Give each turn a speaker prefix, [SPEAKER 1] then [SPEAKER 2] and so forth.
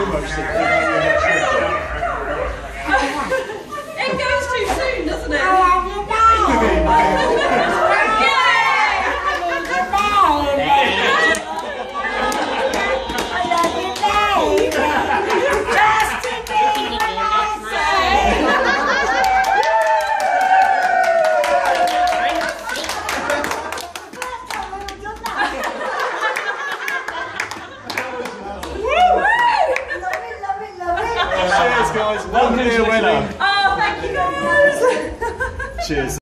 [SPEAKER 1] It goes too soon, doesn't it?
[SPEAKER 2] Cheers, guys. One beer winner.
[SPEAKER 1] Oh, thank you guys.
[SPEAKER 2] Cheers.